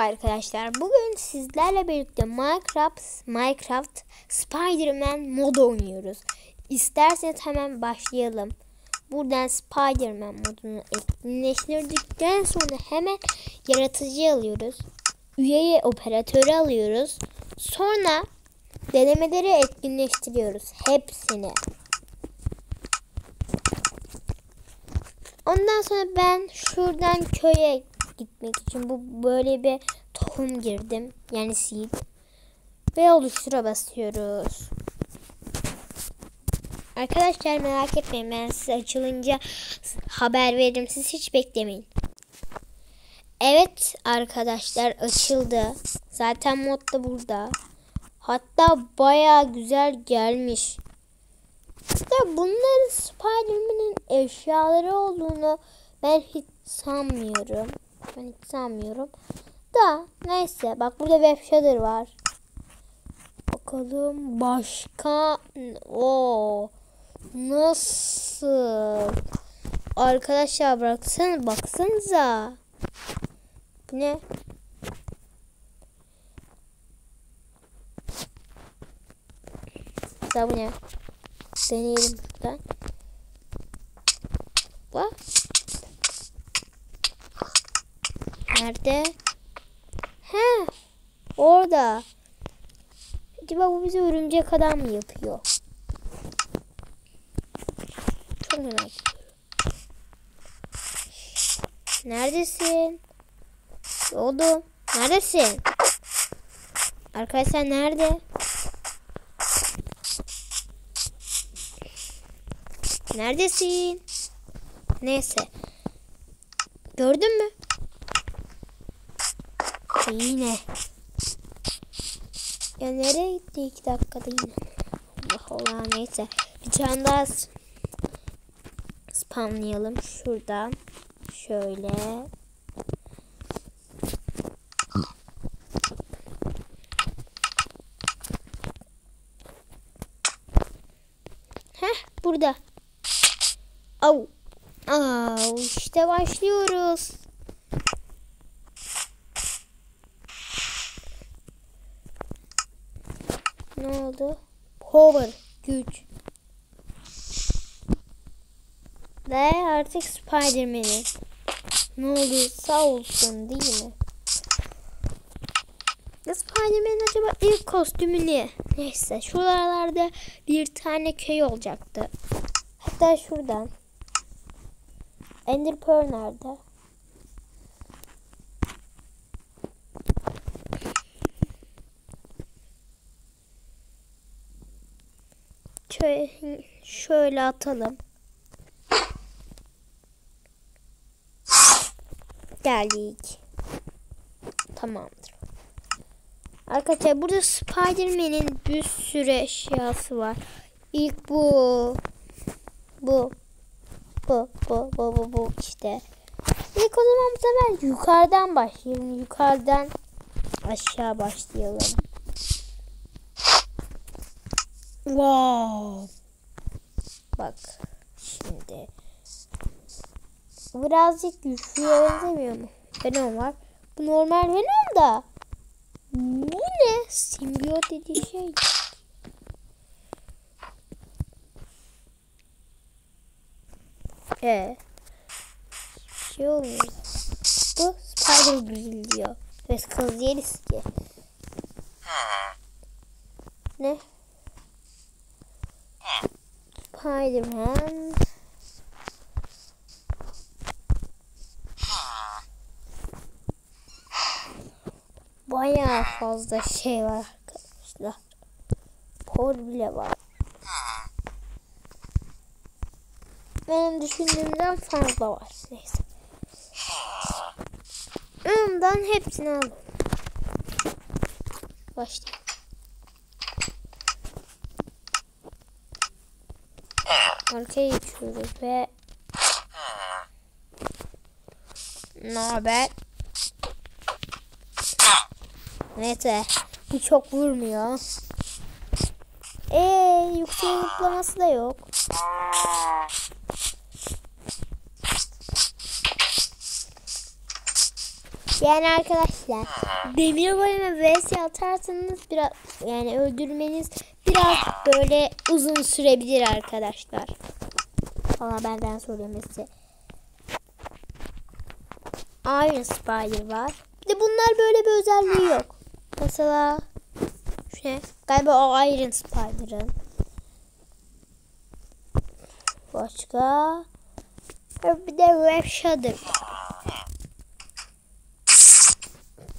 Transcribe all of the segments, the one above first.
arkadaşlar. Bugün sizlerle birlikte Minecraft Minecraft Spider-Man modu oynuyoruz. İsterseniz hemen başlayalım. Buradan Spider-Man modunu etkinleştirdikten sonra hemen yaratıcı alıyoruz. Üyeye operatörü alıyoruz. Sonra denemeleri etkinleştiriyoruz. Hepsini. Ondan sonra ben şuradan köye gitmek için bu böyle bir tohum girdim. Yani seed. Ve oluştura basıyoruz. Arkadaşlar merak etmeyin ben size açılınca haber veririm. Siz hiç beklemeyin. Evet arkadaşlar açıldı. Zaten mod da burada. Hatta baya güzel gelmiş. İşte bunların Spider-Man'in eşyaları olduğunu ben hiç sanmıyorum. Ben hiç sanmıyorum. Da neyse bak burada web shader var. Bakalım başka o nasıl arkadaşlar bıraksana baksanıza. Bu ne? Mesela bu ne? Deneyelim buradan. Bak. Nerede? He. Orada. Acaba bu bize örümcek adam mı yapıyor? Çok merak. Neredesin? Oğlum. Neredesin? Arkadaşlar nerede? Neredesin? Neyse. Gördün mü? Yine. Ya nereye gitti iki dakikada yine? Allah Allah neyse. Bir tane daha spamlayalım. Şuradan. Şöyle. Heh burada. Au. Au işte başlıyoruz. Oldu? Power, güç. Ve artık Spider-Man'in. Ne oldu? Sağ olsun değil mi? Spider-Man'in acaba ilk kostümü ne? Neyse şuralarda bir tane köy olacaktı. Hatta şuradan. Ender Pearl nerede? Şöyle, şöyle atalım. Geldik. Tamamdır. Arkadaşlar burada Spider-Man'in bir sürü eşyası var. İlk bu. Bu. Bu. Bu. Bu. Bu. Bu işte. İlk o zaman bu sefer yukarıdan başlayalım. Yukarıdan aşağı başlayalım. Wow. Bak şimdi. Birazcık güçlüye benzemiyor mu? Venom var. Bu normal Venom da. Bu ne? Simbiyot dediği şey. Ee, şey olmuyor. Bu Spider Grill diyor. Ve kız yeriz ki. Ne? Spider-Man. Bayağı fazla şey var arkadaşlar. Por bile var. Benim düşündüğümden fazla var. Neyse. Ondan hepsini aldım. Başlayalım. Arkaya geçiyoruz ve ne haber? Neyse bu çok vurmuyor. Eee yüksek zıplaması da yok. Yani arkadaşlar demir goleme vs atarsanız biraz yani öldürmeniz biraz böyle uzun sürebilir arkadaşlar. Valla benden söylemesi. Iron Spider var. Bir de bunlar böyle bir özelliği yok. Mesela şey galiba o Iron Spider'ın. Başka bir de Web Shader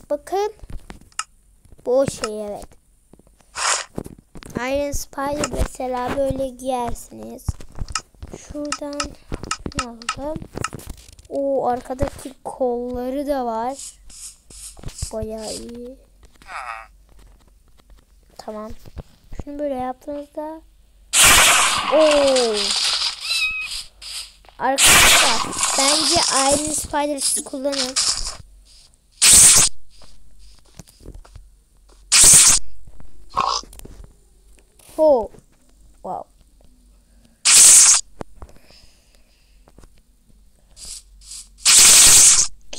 Bakın. Bu şey evet. Iron Spider mesela böyle giyersiniz. Şuradan aldım. O arkadaki kolları da var. Bayağı iyi. Tamam. Şunu böyle yaptığınızda Oo. Arkadaşlar bence Iron Spider'ı kullanın. Ho. Wow.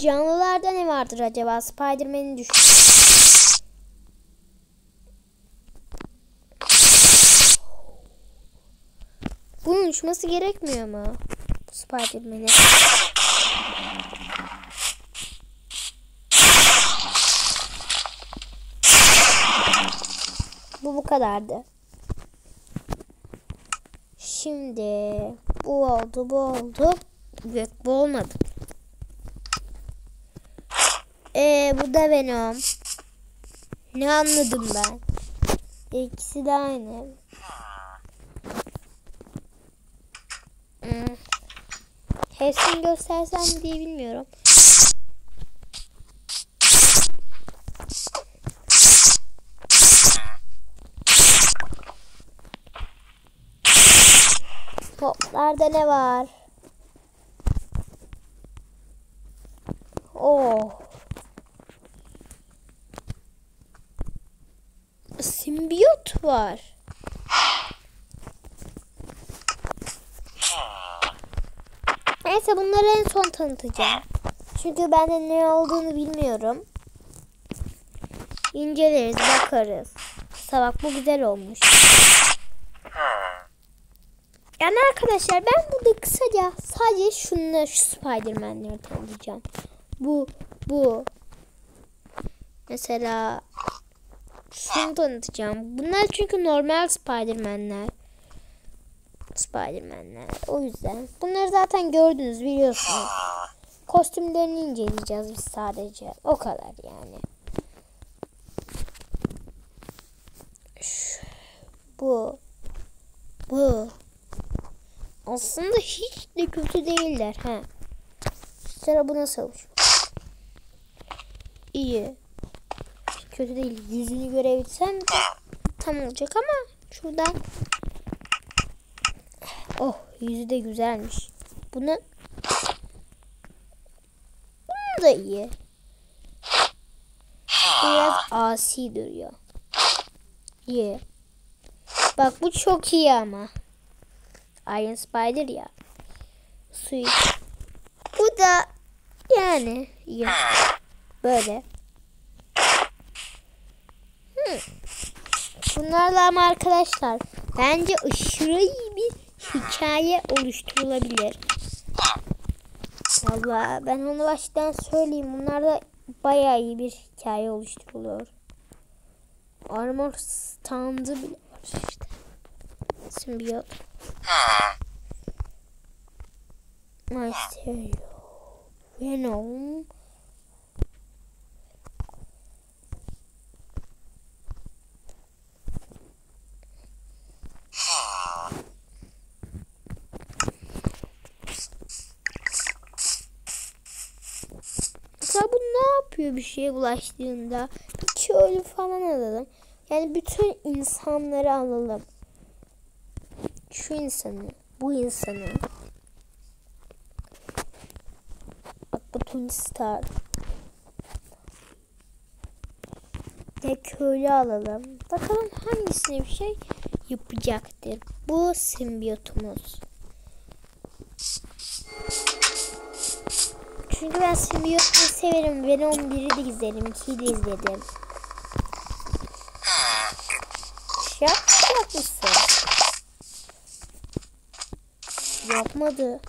Canlılarda ne vardır acaba? Spider-Man'i düşün. Bunun uçması gerekmiyor mu? Spider-Man'e. Bu bu kadardı. Şimdi bu oldu bu oldu. Yok bu olmadı. Ee, bu da Venom. Ne anladım ben? İkisi de aynı. Hmm. Hepsini göstersem diye bilmiyorum. Toplarda ne var? Oh. Var. Neyse bunları en son tanıtacağım. Çünkü ben de ne olduğunu bilmiyorum. İnceleriz, bakarız. Sabah bu güzel olmuş. Yani arkadaşlar ben burada kısaca sadece şunları şu Spiderman'leri tanıtacağım. Bu bu mesela şunu tanıtacağım. Bunlar çünkü normal Spiderman'ler. Spiderman'ler. O yüzden bunları zaten gördünüz biliyorsunuz. Kostümlerini inceleyeceğiz biz sadece. O kadar yani. Bu bu aslında hiç de kötü değiller. Ha. Sıra bu nasıl? İyi. Kötü değil. Yüzünü görebilsem tam olacak ama şuradan Oh yüzü de güzelmiş. Bunun Bunun da iyi. Biraz asi duruyor. İyi. Bak bu çok iyi ama. Iron Spider ya. Suyu. Bu da yani iyi. Böyle. Bunlarla ama arkadaşlar bence aşırı iyi bir hikaye oluşturulabilir. Valla ben onu baştan söyleyeyim. Bunlarda bayağı iyi bir hikaye oluşturuluyor. Armor standı bile var işte. Simbiyot. Mysterio. Venom. Bu ne yapıyor bir şeye bulaştığında? Bir köylü falan alalım. Yani bütün insanları alalım. Şu insanı, bu insanı. Bak bu Tony Stark. Ne köylü alalım. Bakalım hangisine bir şey yapacaktır. Bu simbiyotumuz. Çünkü ben Symbiote'u severim. Venom 1'i de izledim. 2'yi de izledim. Şey yapmayacak mısın? Yapmadı.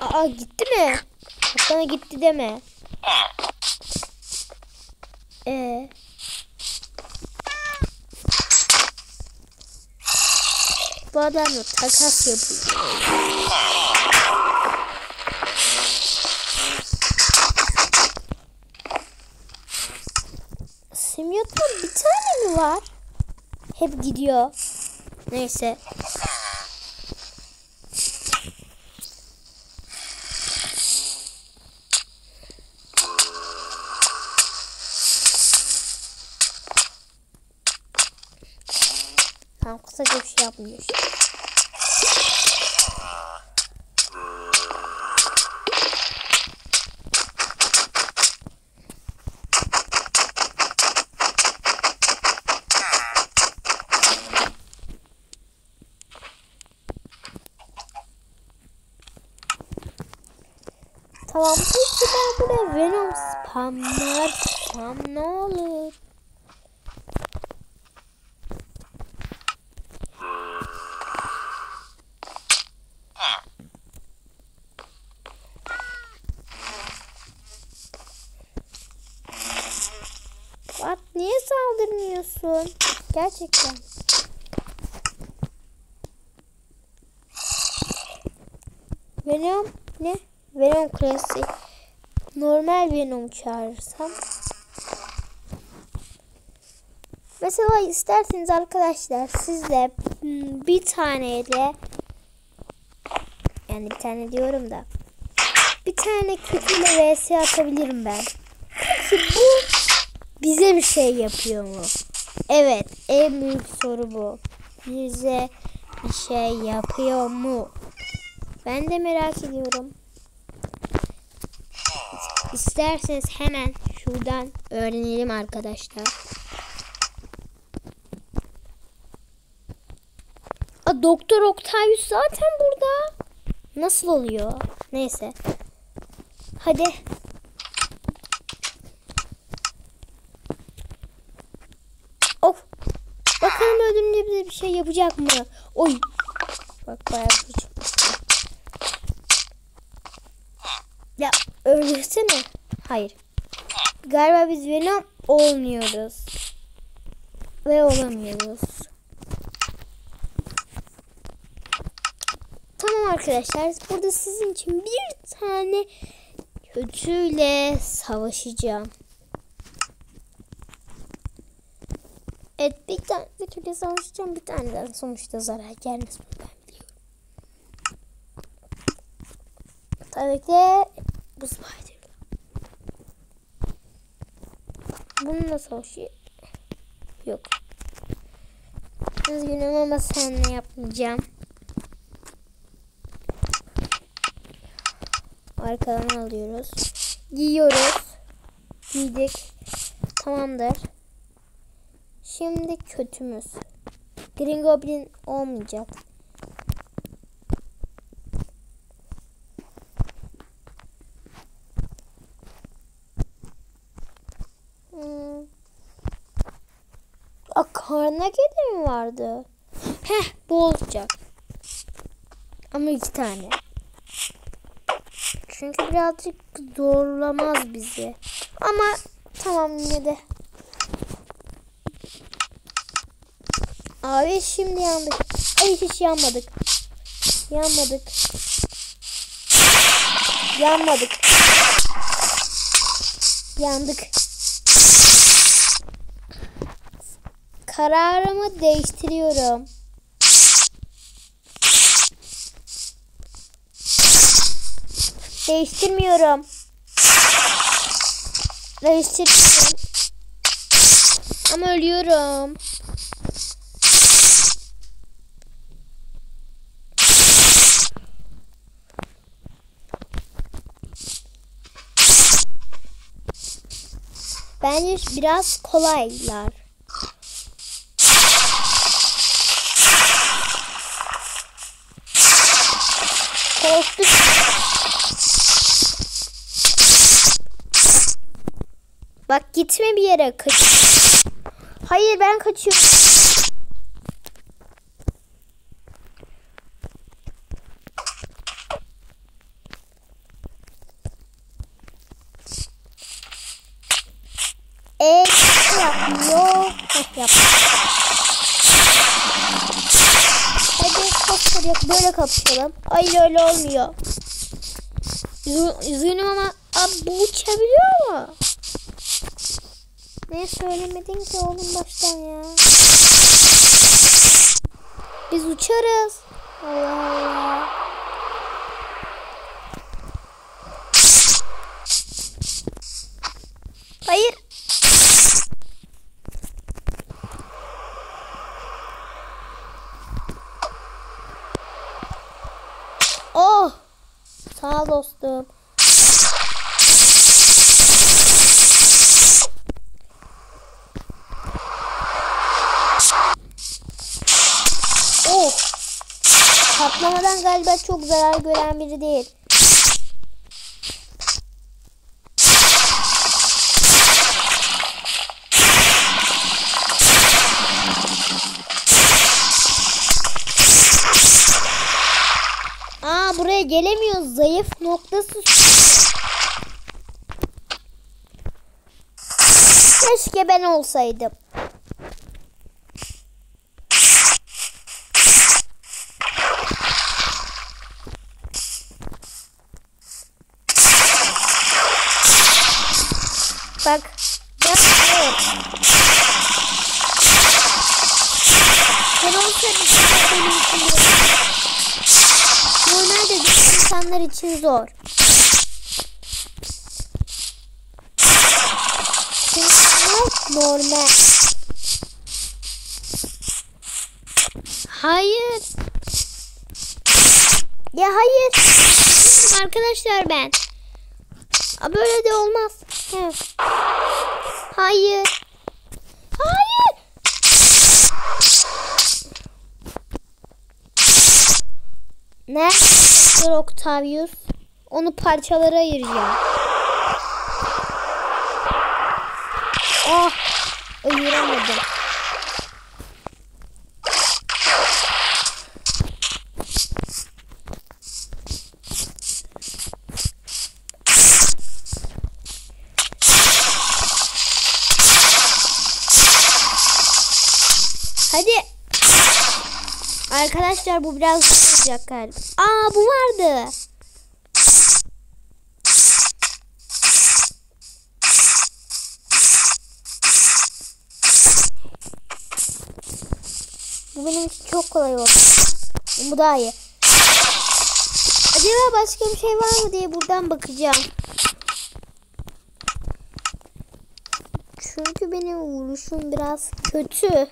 Aa gitti mi? Sana gitti deme. Ee. Bu adamla takas yapıyor. Simyot'tan bir tane mi var? Hep gidiyor. Neyse. Tamam kısaca bir şey yapmıyor. Tamam peki ben buraya Venom spamlarsam ne olur? Bak niye saldırmıyorsun? Gerçekten. Venom ne? Venom klasik. Normal Venom çağırırsam. Mesela isterseniz arkadaşlar siz de hmm, bir taneyle yani bir tane diyorum da bir tane kötüyle vs atabilirim ben. Peki bu bize bir şey yapıyor mu? Evet, en büyük soru bu. Bize bir şey yapıyor mu? Ben de merak ediyorum. İsterseniz hemen şuradan öğrenelim arkadaşlar. A, Doktor Octavius zaten burada. Nasıl oluyor? Neyse. Hadi. Bize bir şey yapacak mı? Oy. Bak bayağı küçük. Ya öldürsene. Hayır. Galiba biz Venom olmuyoruz. Ve olamıyoruz. Tamam arkadaşlar. Burada sizin için bir tane kötüyle savaşacağım. Evet bir tane kötüyle savaşacağım. Bir taneden sonuçta zarar gelmez mi ben biliyorum. Tabii ki bu spider. Bununla savaşıyor. Yok. Üzgünüm ama seninle yapmayacağım. Arkadan alıyoruz. Giyiyoruz. Giydik. Tamamdır. Şimdi kötümüz. Green Goblin olmayacak. Hmm. A, karna kedi mi vardı? Heh bu olacak. Ama iki tane. Çünkü birazcık zorlamaz bizi. Ama tamam yine de. Abi şimdi yandık. Ay hiç yanmadık. Yanmadık. Yanmadık. Yandık. Kararımı değiştiriyorum. Değiştirmiyorum. Değiştirmiyorum. Ama ölüyorum. bence biraz kolaylar. Korktuk. Bak gitme bir yere kaç. Hayır ben kaçıyorum. Kapışalım. Hayır öyle olmuyor. Üzgünüm ama abi bu uçabiliyor mu? Ne söylemedin ki oğlum baştan ya? Biz uçarız. Allah Allah. Hayır. Oh. Sağ ol dostum. Oh. Patlamadan galiba çok zarar gören biri değil. Aa buraya gelemiyoruz. Zayıf noktası. Keşke ben olsaydım. Bak. Evet. Sen olsaydın benim için de- Normalde diğer insanlar için zor. Normal. Hayır. Ya hayır. Arkadaşlar ben. Aa, böyle de olmaz. Hayır. Hayır. Ne? Octavius. Onu parçalara ayıracağım. Oh! Ayıramadım. Hadi. Arkadaşlar bu biraz olacak galiba. Aa bu vardı. Benim çok kolay oldu. Bu daha iyi. Acaba başka bir şey var mı diye buradan bakacağım. Çünkü benim vuruşum biraz kötü.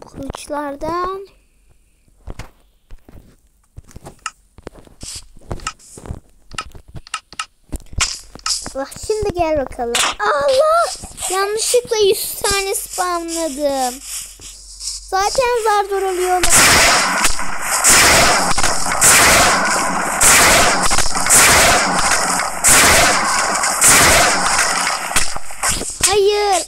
Kılıçlardan Bak şimdi gel bakalım. Allah! Yanlışlıkla 100 tane spamladım. Zaten zar zor oluyor. Hayır.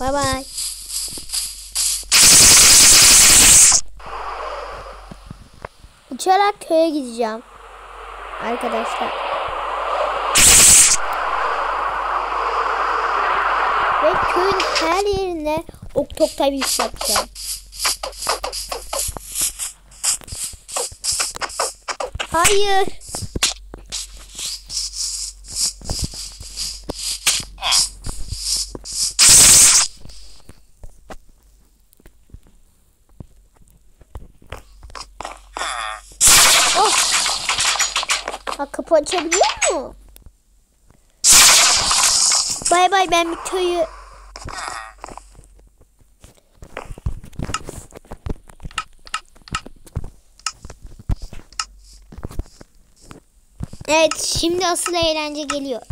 Bay bay. Uçarak köye gideceğim. Arkadaşlar. Ve köyün her yerine oktoktavis yapacağım. Hayır. Açabiliyor mu? Bay bay ben bir köyü Evet şimdi asıl eğlence geliyor.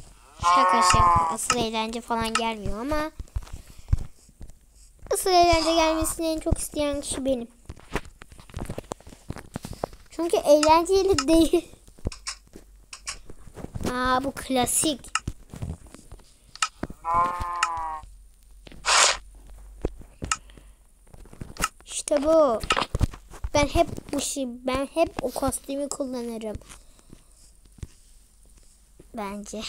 Şaka şaka asıl eğlence falan gelmiyor ama asıl eğlence gelmesini en çok isteyen kişi benim. Çünkü eğlenceli değil. Aa bu klasik. İşte bu. Ben hep bu şey, ben hep o kostümü kullanırım. Bence.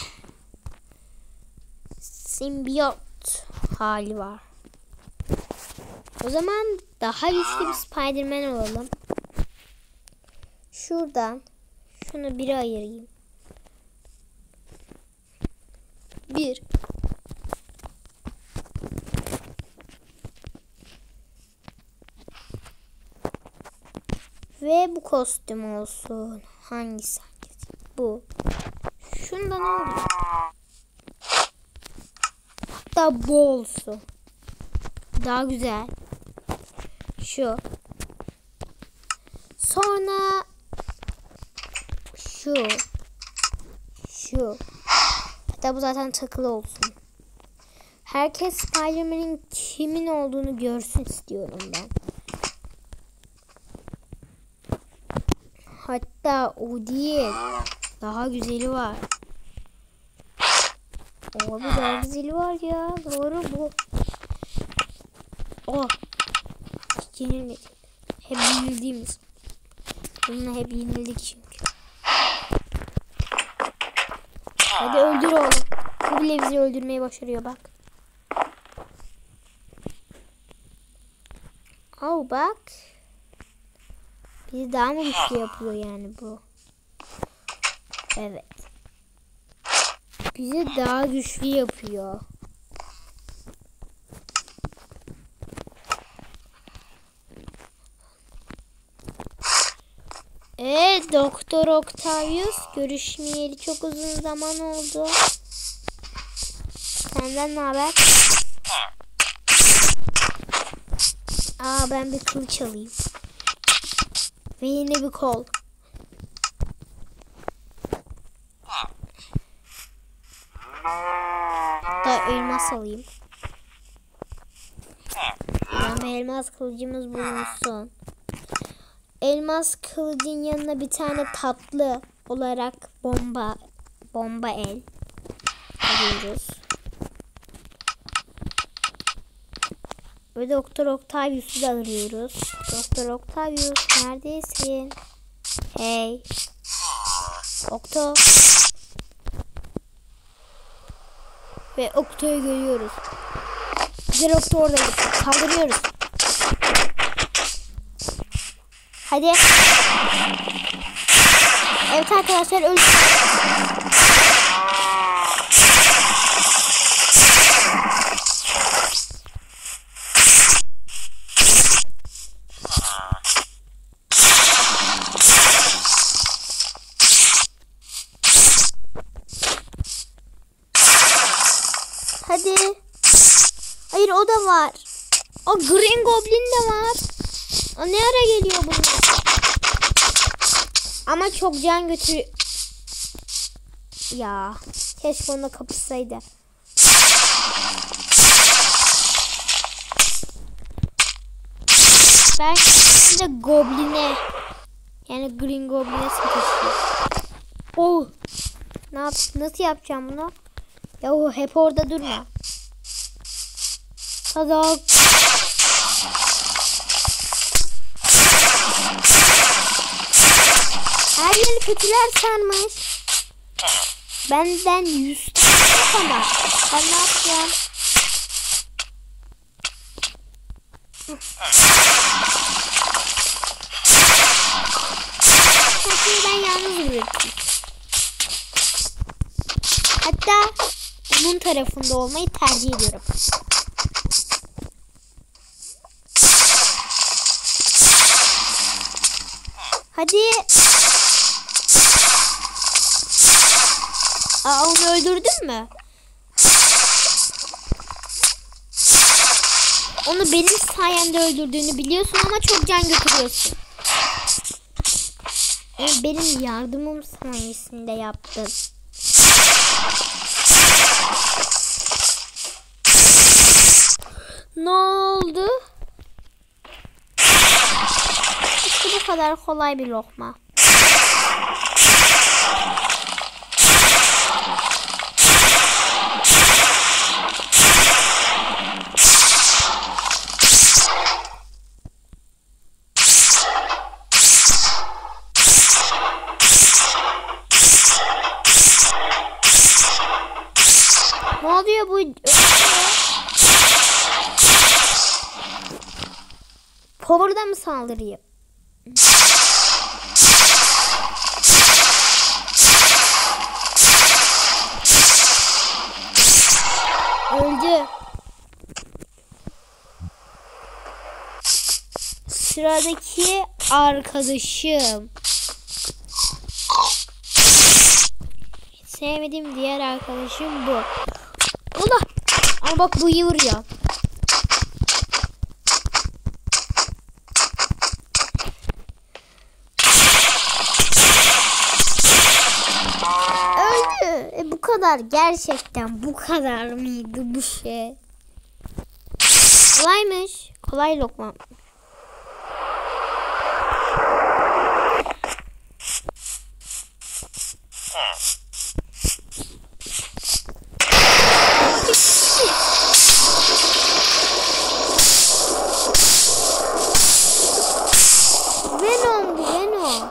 Simbiyot hali var. O zaman daha güçlü bir Spiderman olalım. Şuradan şunu biri ayırayım. Bir. Ve bu kostüm olsun. Hangisi hangisi? Bu. Şunda ne oluyor? Hatta bu olsun. Daha güzel. Şu. Sonra şu. Şu. Hatta bu zaten takılı olsun. Herkes Spider-Man'in kimin olduğunu görsün istiyorum ben. Hatta o değil. Daha güzeli var. Abi daha güzeli var ya. Doğru bu. Oh. Yenilmedik. Hep yenildiğimiz. Bununla hep yenildik çünkü. Hadi öldür oğlum. Bu bile bizi öldürmeyi başarıyor bak. Oh bak. Bizi daha mı güçlü yapıyor yani bu? Evet. Bizi daha güçlü yapıyor. Ee, Doktor Octavius görüşmeyeli çok uzun zaman oldu. Senden ne haber? Aa ben bir kılıç alayım. Ve yeni bir kol. Da elmas alayım. Ama elmas kılıcımız bulunsun. Elmas kılıcın yanına bir tane tatlı olarak bomba bomba el alıyoruz. Ve Doktor Octavius'u da arıyoruz. Doktor Octavius neredesin? Hey. Okto. Ve Okto'yu görüyoruz. Diğer Okto oradaydı. Kaldırıyoruz. Hadi. Evet arkadaşlar öldü. Hadi. Hayır o da var. O Green Goblin de var. O ne ara geliyor bunlar? Ama çok can götür. Ya. Keşke onu kapışsaydı. Ben şimdi Goblin'e yani Green Goblin'e sataşıyorum. Oh. Ne yap nasıl yapacağım bunu? Yahu hep orada durma. Hadi Her yeri kötüler sarmış. Benden yüz ama. Ben ne yapacağım? Seni ben yalnız bırakayım. Hatta onun tarafında olmayı tercih ediyorum. Hadi. Aa onu öldürdün mü? Onu benim sayemde öldürdüğünü biliyorsun ama çok can götürüyorsun. Yani benim yardımım sayesinde yaptın. Ne oldu? Kadar kolay bir lokma. Ne bu? Power'da mı saldırayım? Sıradaki arkadaşım. Sevmediğim diğer arkadaşım bu. Allah! Ama bak bu iyi vuruyor. Öldü. E, bu kadar. Gerçekten bu kadar mıydı bu şey? Kolaymış. Kolay lokma. Venom bu Venom.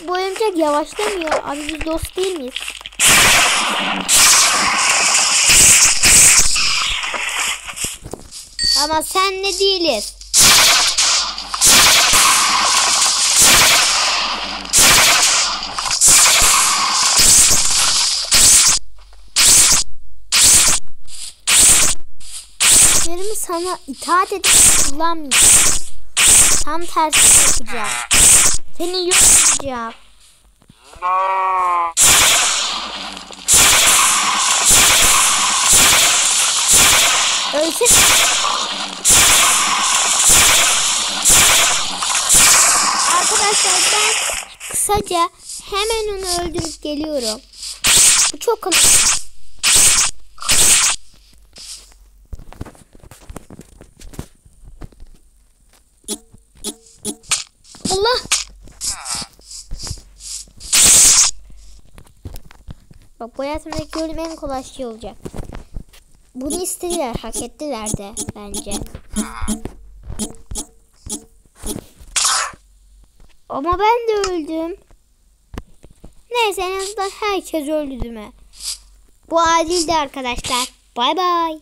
Bu oyuncak yavaşlamıyor. Abi biz dost değil miyiz? Ama sen ne değiliz. Yerimi sana itaat edip kullanmayacağım. Tam tersi yapacağım. Seni yok edeceğim. Ölsün. Arkadaşlar ben kısaca hemen onu öldürüp geliyorum. Bu çok kolay. Allah. Bak bu hayatımdaki gördüğüm en kolay şey olacak. Bunu istediler, hak ettiler de bence. Ama ben de öldüm. Neyse en azından herkes öldü değil mi? Bu adildi arkadaşlar. Bay bay.